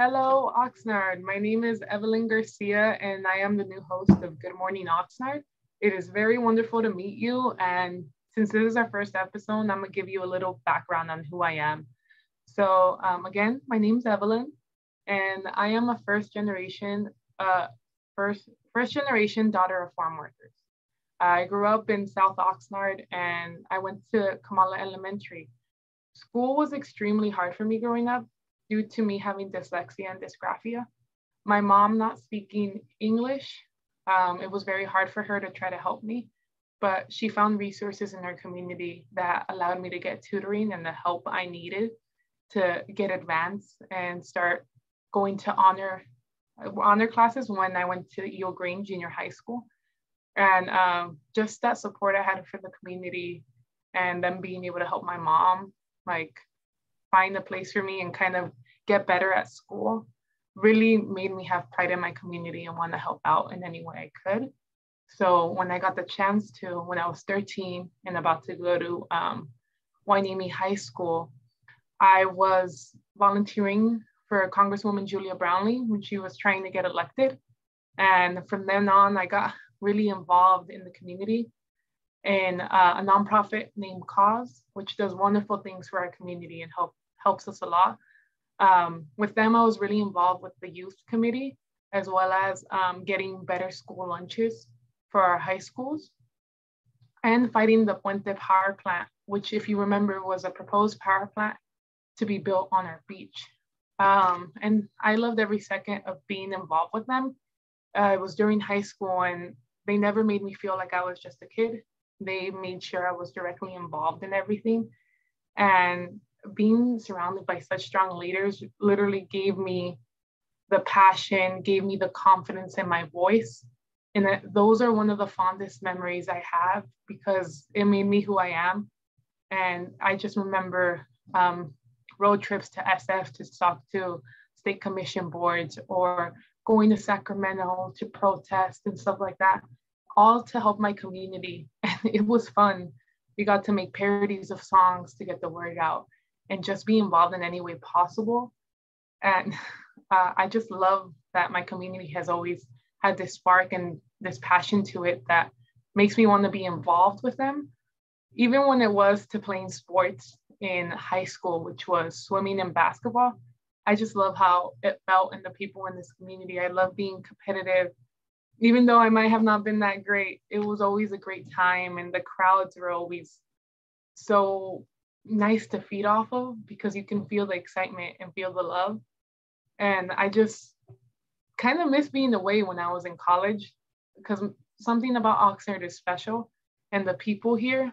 Hello, Oxnard. My name is Evelyn Garcia, and I am the new host of Good Morning Oxnard. It is very wonderful to meet you. And since this is our first episode, I'm going to give you a little background on who I am. So, um, again, my name is Evelyn, and I am a first generation, uh, first, first generation daughter of farm workers. I grew up in South Oxnard and I went to Kamala Elementary. School was extremely hard for me growing up due to me having dyslexia and dysgraphia. My mom not speaking English, um, it was very hard for her to try to help me, but she found resources in her community that allowed me to get tutoring and the help I needed to get advanced and start going to honor honor classes when I went to E.O. Green Junior High School. And um, just that support I had for the community and them being able to help my mom, like find a place for me and kind of get better at school really made me have pride in my community and want to help out in any way I could. So when I got the chance to, when I was 13 and about to go to um, Hueneme High School, I was volunteering for Congresswoman Julia Brownley when she was trying to get elected. And from then on, I got really involved in the community in uh, a nonprofit named Cause, which does wonderful things for our community and help helps us a lot. Um, with them, I was really involved with the youth committee, as well as um, getting better school lunches for our high schools and fighting the Puente power plant, which if you remember was a proposed power plant to be built on our beach. Um, and I loved every second of being involved with them. Uh, it was during high school and they never made me feel like I was just a kid. They made sure I was directly involved in everything. And being surrounded by such strong leaders literally gave me the passion, gave me the confidence in my voice. And those are one of the fondest memories I have because it made me who I am. And I just remember um, road trips to SF to talk to state commission boards or going to Sacramento to protest and stuff like that, all to help my community. And it was fun. We got to make parodies of songs to get the word out and just be involved in any way possible. And uh, I just love that my community has always had this spark and this passion to it that makes me want to be involved with them. Even when it was to playing sports in high school, which was swimming and basketball, I just love how it felt and the people in this community. I love being competitive. Even though I might have not been that great, it was always a great time and the crowds were always so nice to feed off of because you can feel the excitement and feel the love. And I just kind of miss being away when I was in college because something about Oxnard is special and the people here.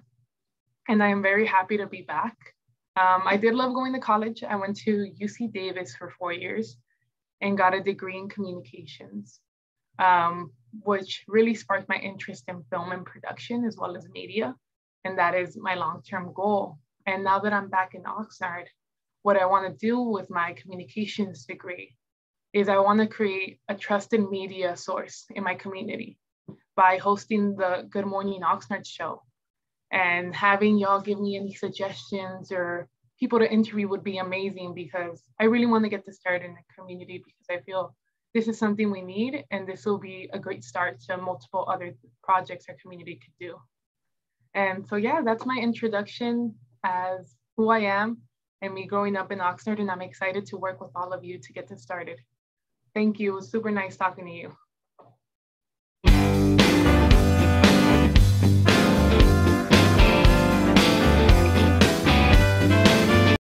And I am very happy to be back. Um, I did love going to college. I went to UC Davis for four years and got a degree in communications, um, which really sparked my interest in film and production as well as media. And that is my long term goal and now that I'm back in Oxnard, what I want to do with my communications degree is I want to create a trusted media source in my community by hosting the Good Morning Oxnard show. And having y'all give me any suggestions or people to interview would be amazing because I really want to get this started in the community because I feel this is something we need and this will be a great start to multiple other projects our community could do. And so yeah, that's my introduction as who I am and me growing up in Oxnard, and I'm excited to work with all of you to get this started. Thank you. It was super nice talking to you.